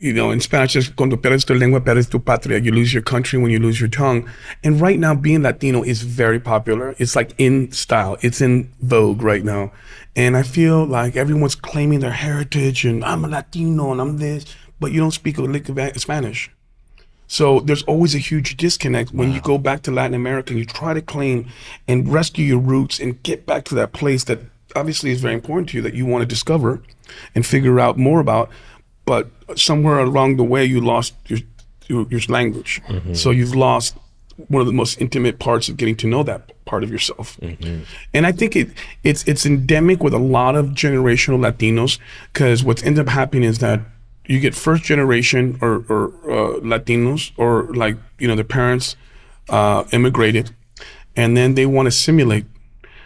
you know, in Spanish, it's cuando pierdes tu lengua, pierdes tu patria. You lose your country when you lose your tongue. And right now, being Latino is very popular. It's like in style. It's in vogue right now. And I feel like everyone's claiming their heritage and I'm a Latino and I'm this, but you don't speak a lick of Spanish. So there's always a huge disconnect when wow. you go back to Latin America and you try to claim and rescue your roots and get back to that place that obviously is very important to you that you want to discover and figure out more about but somewhere along the way you lost your your, your language. Mm-hmm. So you've lost one of the most intimate parts of getting to know that part of yourself. Mm-hmm. And I think it it's it's endemic with a lot of generational Latinos because what's ends up happening is that you get first generation or, or uh, Latinos or like you know their parents uh, immigrated, and then they want to simulate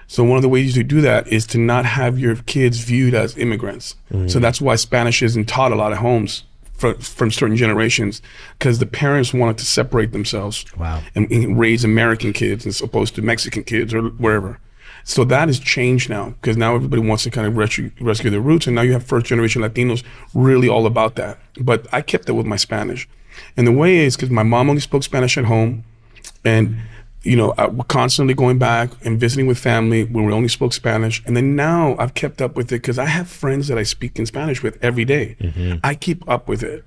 so one of the ways to do that is to not have your kids viewed as immigrants. Mm-hmm. So that's why Spanish isn't taught a lot of homes for, from certain generations because the parents wanted to separate themselves wow. and, and, raise American kids as opposed to Mexican kids or wherever. So that has changed now because now everybody wants to kind of rescue, rescue their roots. And now you have first generation Latinos really all about that. But I kept it with my Spanish. And the way is because my mom only spoke Spanish at home. And you know, I, we're constantly going back and visiting with family when we only spoke Spanish. And then now I've kept up with it because I have friends that I speak in Spanish with every day. Mm-hmm. I keep up with it.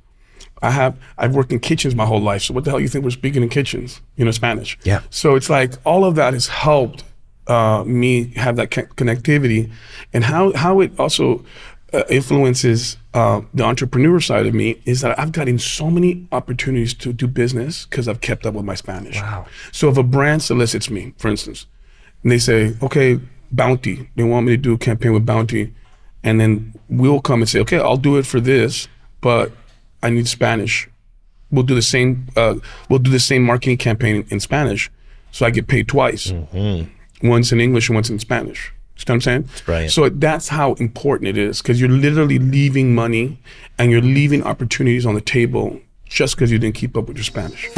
I have I've worked in kitchens my whole life. So what the hell you think we're speaking in kitchens? You know, Spanish. Yeah. So it's like all of that has helped uh, me have that connectivity, and how how it also uh, influences uh, the entrepreneur side of me is that I've gotten so many opportunities to do business because I've kept up with my Spanish. Wow. So if a brand solicits me, for instance, and they say, okay, Bounty, they want me to do a campaign with Bounty, and then we'll come and say, okay, I'll do it for this, but I need Spanish. We'll do the same. Uh, we'll do the same marketing campaign in Spanish, so I get paid twice, mm-hmm. once in English and once in Spanish. You know what I'm saying? Brilliant. So that's how important it is because you're literally leaving money and you're leaving opportunities on the table just because you didn't keep up with your Spanish.